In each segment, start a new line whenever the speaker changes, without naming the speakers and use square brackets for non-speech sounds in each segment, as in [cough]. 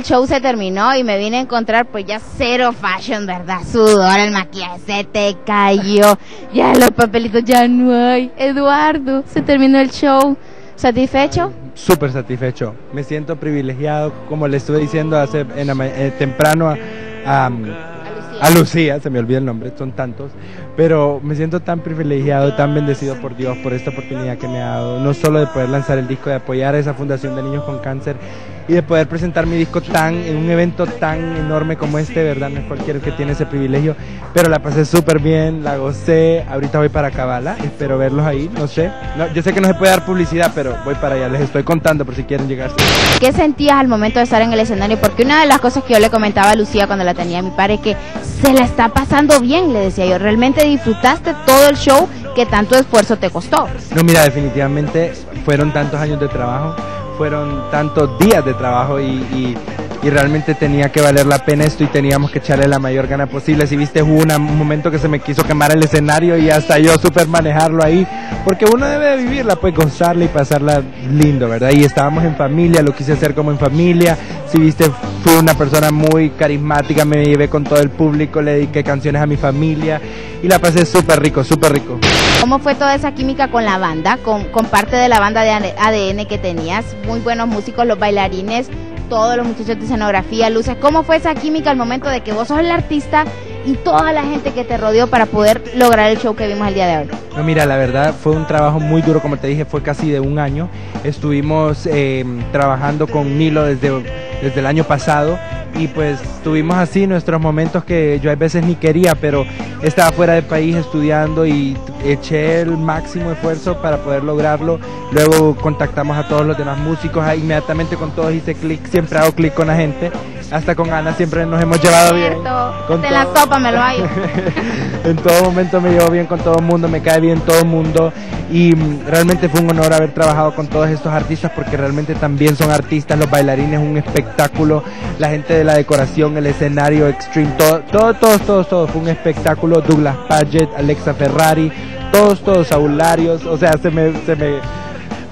el show se terminó y me vine a encontrar pues ya cero fashion, ¿verdad? Sudor, el maquillaje se te cayó, ya los papelitos ya no hay. Eduardo, se terminó el show. ¿Satisfecho?
Súper satisfecho. Me siento privilegiado, como le estuve diciendo hace en eh, temprano a a Lucía, se me olvida el nombre, son tantos, pero me siento tan privilegiado, tan bendecido por Dios por esta oportunidad que me ha dado, no solo de poder lanzar el disco, de apoyar a esa Fundación de Niños con Cáncer y de poder presentar mi disco tan en un evento tan enorme como este, ¿verdad? No es cualquiera que tiene ese privilegio, pero la pasé súper bien, la gocé, ahorita voy para Cabala, espero verlos ahí, no sé, yo sé que no se puede dar publicidad, pero voy para allá, les estoy contando por si quieren llegar.
¿Qué sentías al momento de estar en el escenario? Porque una de las cosas que yo le comentaba a Lucía cuando la tenía a mi padre es que se la está pasando bien, le decía yo. ¿Realmente disfrutaste todo el show que tanto esfuerzo te costó?
No, mira, definitivamente fueron tantos años de trabajo, fueron tantos días de trabajo y, y realmente tenía que valer la pena esto y teníamos que echarle la mayor gana posible. Si viste, hubo un momento que se me quiso quemar el escenario y hasta yo super manejarlo ahí, porque uno debe de vivirla, pues gozarla y pasarla lindo, ¿verdad? Y estábamos en familia, lo quise hacer como en familia. Si viste, fui una persona muy carismática, me llevé con todo el público, le dediqué canciones a mi familia y la pasé súper rico, súper rico.
¿Cómo fue toda esa química con la banda, con, con parte de la banda de ADN que tenías? Muy buenos músicos, los bailarines todos los muchachos de escenografía, luces. ¿Cómo fue esa química al momento de que vos sos el artista y toda la gente que te rodeó para poder lograr el show que vimos el día de hoy?
No, mira, la verdad fue un trabajo muy duro, como te dije, fue casi de un año. Estuvimos eh, trabajando con Nilo desde, desde el año pasado y pues tuvimos así nuestros momentos que yo a veces ni quería, pero estaba fuera del país estudiando y eché el máximo esfuerzo para poder lograrlo. Luego contactamos a todos los demás músicos, ahí inmediatamente con todos hice clic, siempre hago clic con la gente. Hasta con Ana siempre nos hemos llevado bien.
Con la sopa me lo hay. [laughs]
en todo momento me llevo bien con todo el mundo, me cae bien todo el mundo y mm, realmente fue un honor haber trabajado con todos estos artistas porque realmente también son artistas, los bailarines, un espectáculo, la gente la decoración, el escenario, Extreme, todo, todo, todos, todos, todos, fue un espectáculo, Douglas Paget, Alexa Ferrari, todos, todos, Aularios, o sea, se me, se me,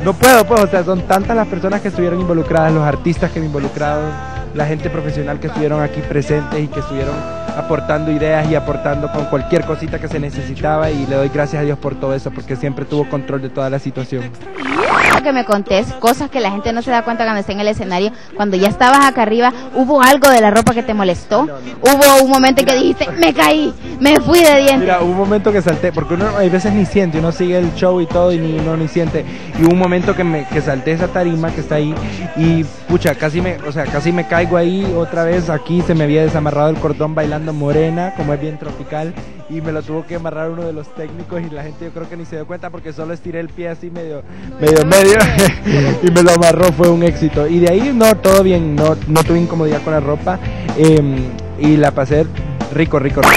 no puedo, pues, o sea, son tantas las personas que estuvieron involucradas, los artistas que me involucraron, la gente profesional que estuvieron aquí presentes y que estuvieron aportando ideas y aportando con cualquier cosita que se necesitaba. Y le doy gracias a Dios por todo eso porque siempre tuvo control de toda la situación
que me contés, cosas que la gente no se da cuenta cuando está en el escenario, cuando ya estabas acá arriba, ¿hubo algo de la ropa que te molestó? ¿Hubo un momento que dijiste, me caí, me fui de dientes?
Mira, hubo un momento que salté, porque uno hay veces ni siente, uno sigue el show y todo y ni, uno ni siente. Y hubo un momento que me que salté esa tarima que está ahí y pucha, casi me, o sea, casi me caigo ahí otra vez, aquí se me había desamarrado el cordón bailando morena, como es bien tropical y me lo tuvo que amarrar uno de los técnicos y la gente yo creo que ni se dio cuenta porque solo estiré el pie así medio medio medio [laughs] y me lo amarró fue un éxito. Y de ahí no todo bien no no tuve incomodidad con la ropa em, y la pasé rico rico rico.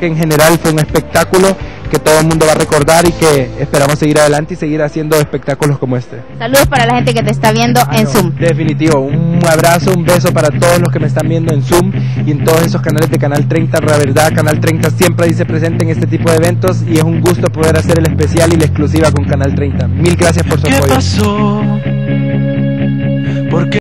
En general fue un espectáculo que todo el mundo va a recordar y que esperamos seguir adelante y seguir haciendo espectáculos como este.
Saludos para la gente que te está viendo en Zoom.
Definitivo, un abrazo, un beso para todos los que me están viendo en Zoom y en todos esos canales de Canal 30. La verdad, Canal 30 siempre dice presente en este tipo de eventos y es un gusto poder hacer el especial y la exclusiva con Canal 30. Mil gracias por su apoyo.